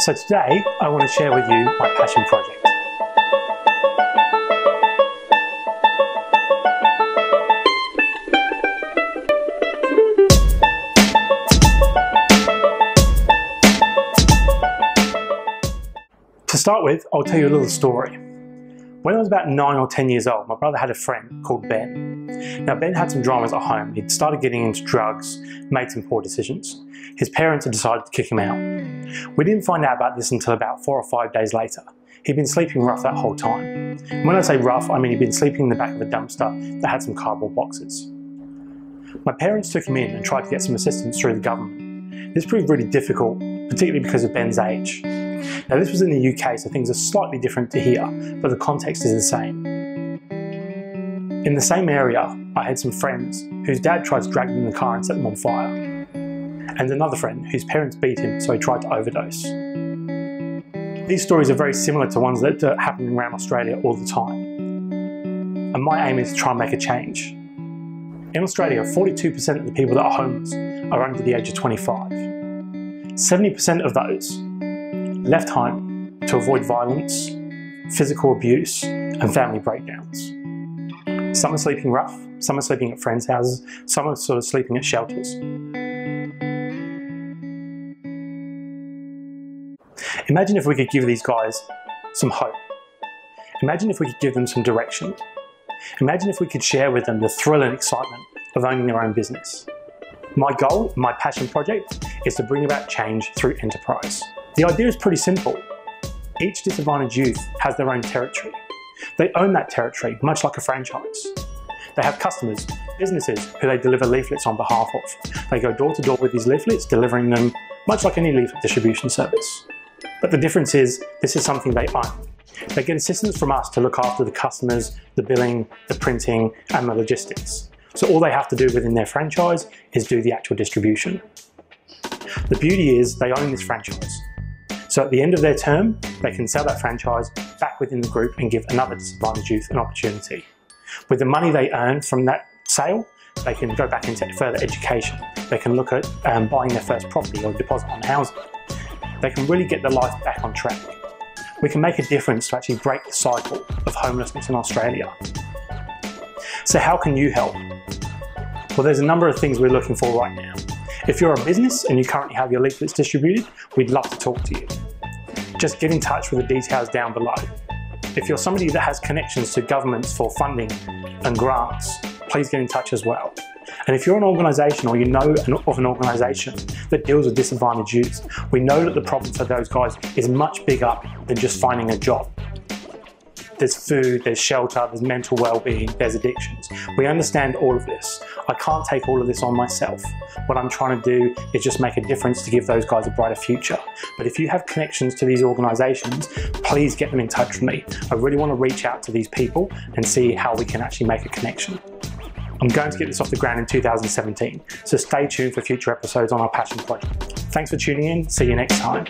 So today I want to share with you my passion project. To start with, I'll tell you a little story. When I was about 9 or 10 years old, my brother had a friend called Ben. Now Ben had some dramas at home. He'd started getting into drugs, made some poor decisions. His parents had decided to kick him out. We didn't find out about this until about four or five days later. He'd been sleeping rough that whole time. And when I say rough, I mean he'd been sleeping in the back of a dumpster that had some cardboard boxes. My parents took him in and tried to get some assistance through the government. This proved really difficult, particularly because of Ben's age. Now this was in the UK, so things are slightly different to here, but the context is the same. In the same area, I had some friends whose dad tried to drag them in the car and set them on fire. And another friend whose parents beat him, so he tried to overdose. These stories are very similar to ones that are happening around Australia all the time. And my aim is to try and make a change. In Australia, 42% of the people that are homeless are under the age of 25. 70% of those left home to avoid violence, physical abuse, and family breakdowns. Some are sleeping rough, some are sleeping at friends' houses, some are sort of sleeping at shelters. Imagine if we could give these guys some hope. Imagine if we could give them some direction. Imagine if we could share with them the thrill and excitement of owning their own business. My goal, my passion project, is to bring about change through enterprise. The idea is pretty simple. Each disadvantaged youth has their own territory. They own that territory, much like a franchise. They have customers, businesses, who they deliver leaflets on behalf of. They go door to door with these leaflets, delivering them much like any leaflet distribution service. But the difference is, this is something they own. They get assistance from us to look after the customers, the billing, the printing, and the logistics. So all they have to do within their franchise is do the actual distribution. The beauty is they own this franchise. So at the end of their term, they can sell that franchise back within the group and give another disadvantaged youth an opportunity. With the money they earn from that sale, they can go back into further education. They can look at um, buying their first property or deposit on housing. They can really get their life back on track. We can make a difference to actually break the cycle of homelessness in Australia. So how can you help? Well, there's a number of things we're looking for right now. If you're a business and you currently have your leaflets distributed, we'd love to talk to you. Just get in touch with the details down below. If you're somebody that has connections to governments for funding and grants, please get in touch as well. And if you're an organisation or you know of an organisation that deals with disadvantaged youth, we know that the problem for those guys is much bigger than just finding a job. There's food, there's shelter, there's mental well-being, there's addictions. We understand all of this. I can't take all of this on myself. What I'm trying to do is just make a difference to give those guys a brighter future. But if you have connections to these organisations, please get them in touch with me. I really want to reach out to these people and see how we can actually make a connection. I'm going to get this off the ground in 2017, so stay tuned for future episodes on our passion project. Thanks for tuning in, see you next time.